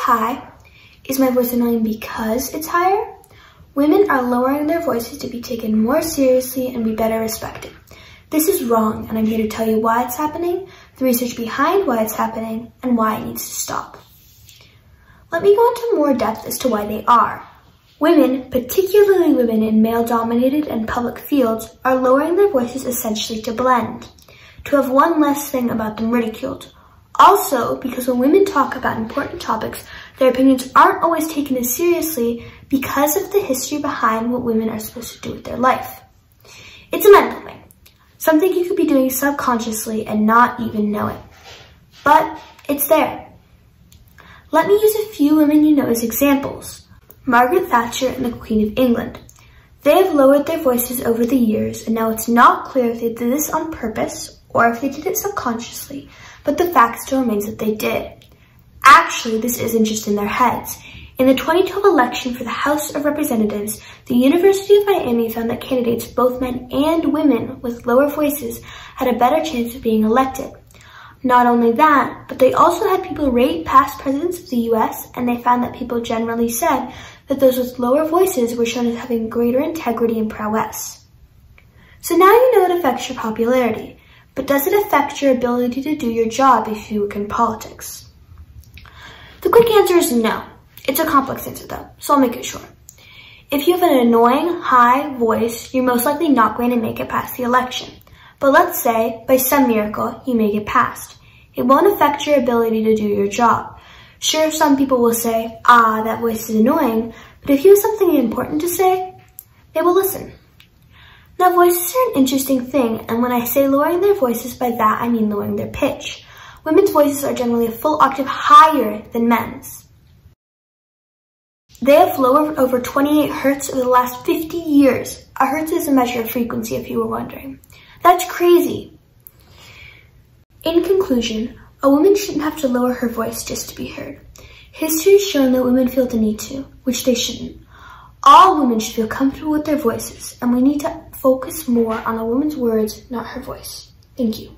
high? Is my voice annoying because it's higher? Women are lowering their voices to be taken more seriously and be better respected. This is wrong, and I'm here to tell you why it's happening, the research behind why it's happening, and why it needs to stop. Let me go into more depth as to why they are. Women, particularly women in male-dominated and public fields, are lowering their voices essentially to blend, to have one less thing about them ridiculed. Also, because when women talk about important topics, their opinions aren't always taken as seriously because of the history behind what women are supposed to do with their life. It's a mental thing, something you could be doing subconsciously and not even know it. But it's there. Let me use a few women you know as examples. Margaret Thatcher and the Queen of England. They have lowered their voices over the years, and now it's not clear if they did this on purpose or if they did it subconsciously, but the fact still remains that they did. Actually, this isn't just in their heads. In the 2012 election for the House of Representatives, the University of Miami found that candidates, both men and women with lower voices, had a better chance of being elected. Not only that, but they also had people rate past presidents of the US, and they found that people generally said that those with lower voices were shown as having greater integrity and prowess. So now you know it affects your popularity, but does it affect your ability to do your job if you work in politics? The quick answer is no. It's a complex answer though, so I'll make it short. If you have an annoying, high voice, you're most likely not going to make it past the election. But let's say, by some miracle, you make it past. It won't affect your ability to do your job. Sure, some people will say, ah, that voice is annoying, but if you have something important to say, they will listen. Now, voices are an interesting thing, and when I say lowering their voices, by that I mean lowering their pitch. Women's voices are generally a full octave higher than men's. They have lowered over 28 hertz over the last 50 years. A hertz is a measure of frequency, if you were wondering. That's crazy. In conclusion, a woman shouldn't have to lower her voice just to be heard. History has shown that women feel the need to, which they shouldn't. All women should feel comfortable with their voices, and we need to focus more on a woman's words, not her voice. Thank you.